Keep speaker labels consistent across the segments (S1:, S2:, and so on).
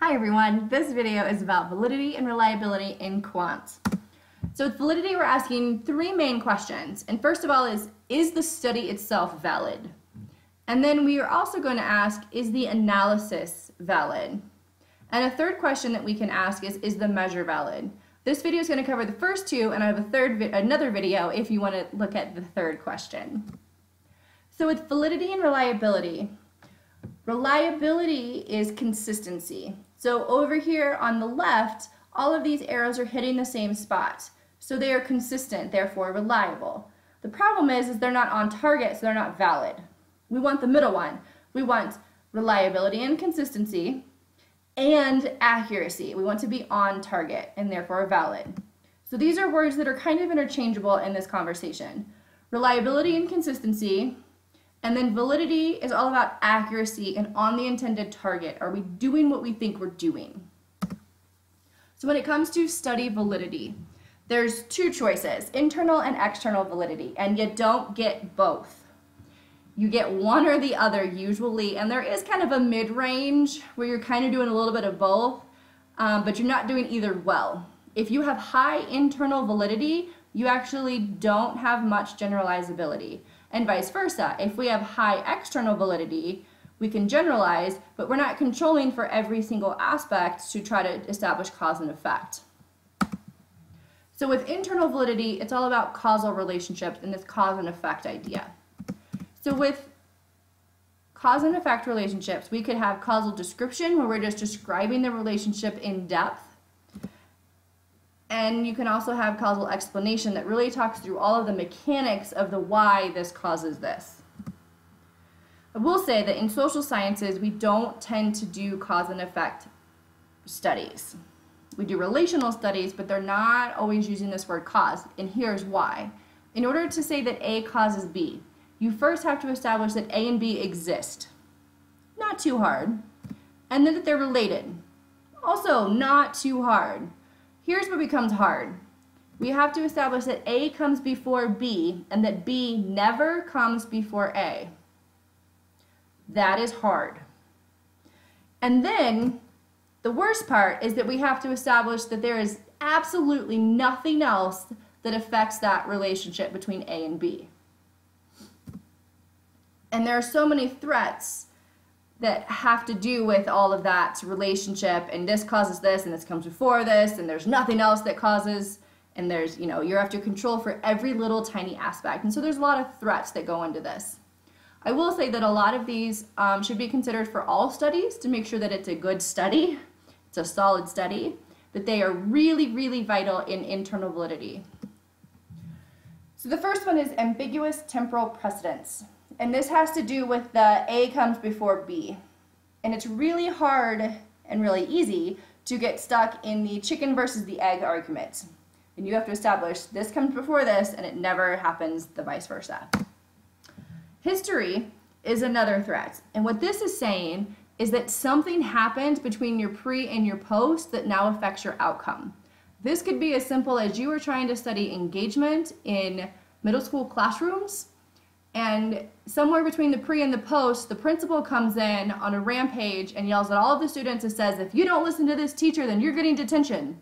S1: Hi everyone, this video is about validity and reliability in quant. So with validity we're asking three main questions and first of all is, is the study itself valid? And then we are also going to ask, is the analysis valid? And a third question that we can ask is, is the measure valid? This video is going to cover the first two and I have a third vi another video if you want to look at the third question. So with validity and reliability, reliability is consistency. So over here on the left, all of these arrows are hitting the same spot. So they are consistent, therefore reliable. The problem is, is they're not on target, so they're not valid. We want the middle one. We want reliability and consistency and accuracy. We want to be on target and therefore valid. So these are words that are kind of interchangeable in this conversation. Reliability and consistency and then validity is all about accuracy and on the intended target. Are we doing what we think we're doing? So when it comes to study validity, there's two choices, internal and external validity, and you don't get both. You get one or the other usually, and there is kind of a mid-range where you're kind of doing a little bit of both, um, but you're not doing either well. If you have high internal validity, you actually don't have much generalizability and vice versa. If we have high external validity, we can generalize, but we're not controlling for every single aspect to try to establish cause and effect. So with internal validity, it's all about causal relationships and this cause and effect idea. So with cause and effect relationships, we could have causal description where we're just describing the relationship in depth and you can also have causal explanation that really talks through all of the mechanics of the why this causes this. I will say that in social sciences, we don't tend to do cause and effect studies. We do relational studies, but they're not always using this word cause, and here's why. In order to say that A causes B, you first have to establish that A and B exist. Not too hard. And then that they're related. Also not too hard. Here's what becomes hard. We have to establish that A comes before B and that B never comes before A. That is hard. And then the worst part is that we have to establish that there is absolutely nothing else that affects that relationship between A and B. And there are so many threats that have to do with all of that relationship and this causes this and this comes before this and there's nothing else that causes and there's you know you're after control for every little tiny aspect. And so there's a lot of threats that go into this. I will say that a lot of these um, should be considered for all studies to make sure that it's a good study it's a solid study that they are really really vital in internal validity. So the first one is ambiguous temporal precedence and this has to do with the A comes before B. And it's really hard and really easy to get stuck in the chicken versus the egg argument. And you have to establish this comes before this and it never happens the vice versa. History is another threat. And what this is saying is that something happened between your pre and your post that now affects your outcome. This could be as simple as you were trying to study engagement in middle school classrooms and somewhere between the pre and the post, the principal comes in on a rampage and yells at all of the students and says, if you don't listen to this teacher, then you're getting detention.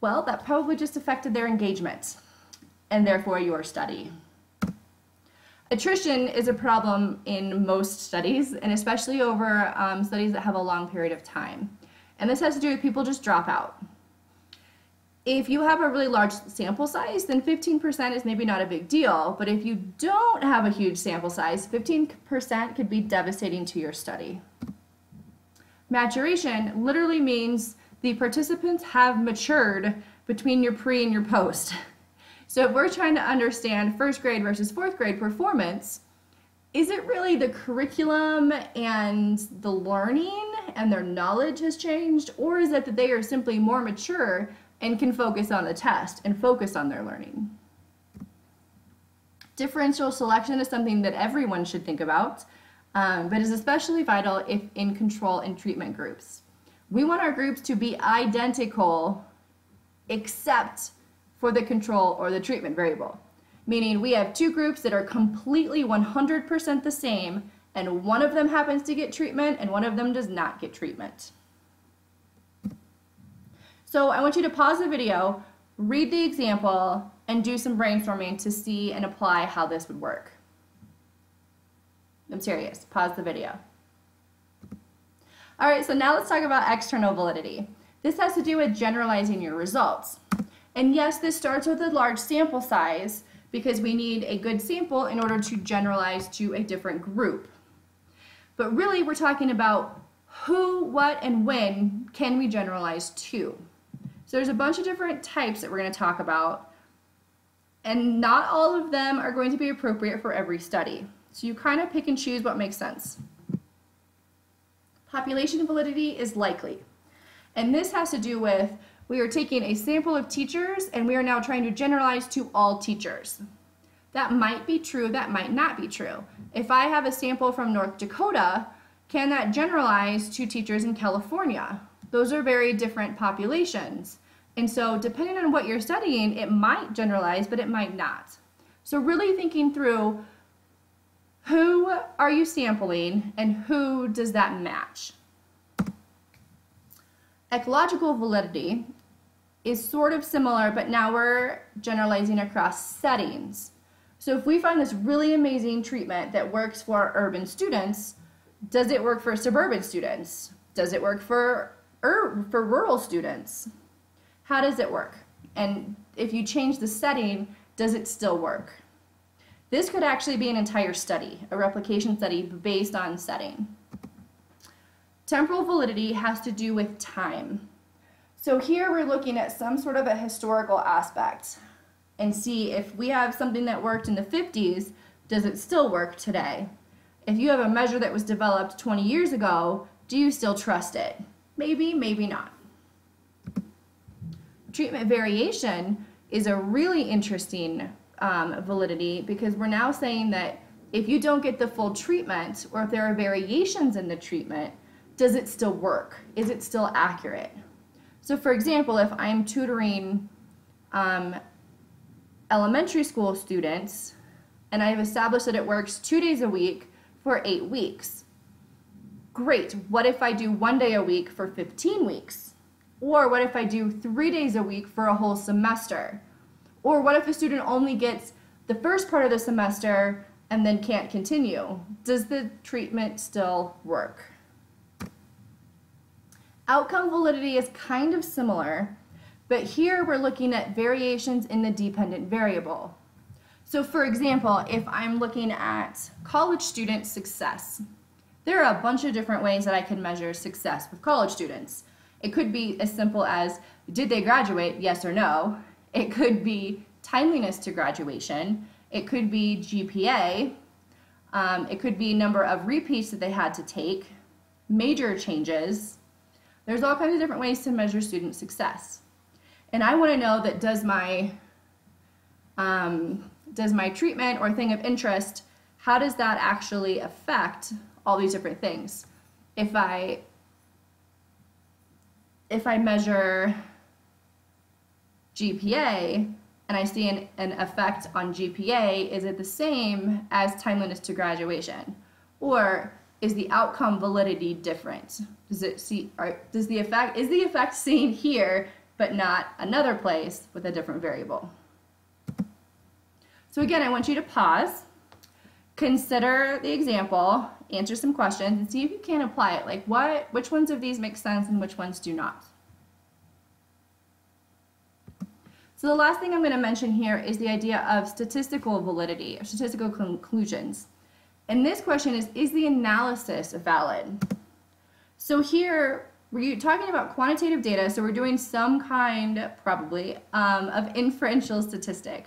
S1: Well, that probably just affected their engagement and therefore your study. Attrition is a problem in most studies and especially over um, studies that have a long period of time. And this has to do with people just drop out. If you have a really large sample size, then 15% is maybe not a big deal. But if you don't have a huge sample size, 15% could be devastating to your study. Maturation literally means the participants have matured between your pre and your post. So if we're trying to understand first grade versus fourth grade performance, is it really the curriculum and the learning and their knowledge has changed, or is it that they are simply more mature and can focus on the test and focus on their learning. Differential selection is something that everyone should think about, um, but is especially vital if in control and treatment groups. We want our groups to be identical except for the control or the treatment variable. Meaning we have two groups that are completely 100% the same and one of them happens to get treatment and one of them does not get treatment. So I want you to pause the video, read the example, and do some brainstorming to see and apply how this would work. I'm serious. Pause the video. All right, so now let's talk about external validity. This has to do with generalizing your results. And yes, this starts with a large sample size because we need a good sample in order to generalize to a different group. But really, we're talking about who, what, and when can we generalize to. So there's a bunch of different types that we're going to talk about, and not all of them are going to be appropriate for every study. So you kind of pick and choose what makes sense. Population validity is likely. And this has to do with we are taking a sample of teachers and we are now trying to generalize to all teachers. That might be true, that might not be true. If I have a sample from North Dakota, can that generalize to teachers in California? Those are very different populations. And so depending on what you're studying, it might generalize, but it might not. So really thinking through who are you sampling and who does that match? Ecological validity is sort of similar, but now we're generalizing across settings. So if we find this really amazing treatment that works for our urban students, does it work for suburban students? Does it work for, for rural students? How does it work? And if you change the setting, does it still work? This could actually be an entire study, a replication study based on setting. Temporal validity has to do with time. So here we're looking at some sort of a historical aspect and see if we have something that worked in the 50s, does it still work today? If you have a measure that was developed 20 years ago, do you still trust it? Maybe, maybe not. Treatment variation is a really interesting um, validity because we're now saying that if you don't get the full treatment or if there are variations in the treatment, does it still work? Is it still accurate? So for example, if I'm tutoring um, elementary school students and I've established that it works two days a week for eight weeks, great. What if I do one day a week for 15 weeks? Or what if I do three days a week for a whole semester? Or what if a student only gets the first part of the semester and then can't continue? Does the treatment still work? Outcome validity is kind of similar, but here we're looking at variations in the dependent variable. So for example, if I'm looking at college student success, there are a bunch of different ways that I can measure success with college students. It could be as simple as, did they graduate, yes or no? It could be timeliness to graduation. It could be GPA. Um, it could be number of repeats that they had to take, major changes. There's all kinds of different ways to measure student success. And I want to know that does my um, does my treatment or thing of interest, how does that actually affect all these different things? If I if I measure GPA and I see an, an effect on GPA, is it the same as timeliness to graduation? Or is the outcome validity different? Does it see, or does the effect, is the effect seen here but not another place with a different variable? So again, I want you to pause, consider the example, answer some questions, and see if you can apply it. Like what, which ones of these make sense and which ones do not. So the last thing I'm going to mention here is the idea of statistical validity, or statistical conclusions. And this question is, is the analysis valid? So here, we're talking about quantitative data, so we're doing some kind, probably, um, of inferential statistic.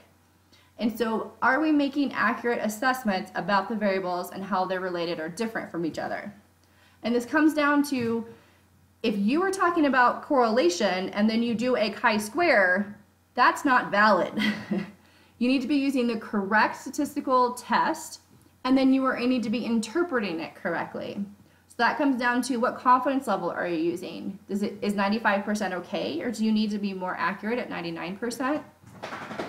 S1: And so are we making accurate assessments about the variables and how they're related or different from each other? And this comes down to if you were talking about correlation and then you do a chi-square, that's not valid. you need to be using the correct statistical test and then you are need to be interpreting it correctly. So that comes down to what confidence level are you using? Does it, is 95% okay or do you need to be more accurate at 99%?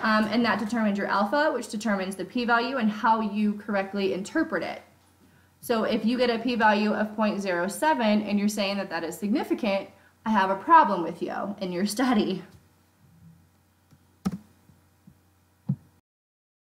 S1: Um, and that determines your alpha, which determines the p-value and how you correctly interpret it. So if you get a p-value of 0.07 and you're saying that that is significant, I have a problem with you in your study.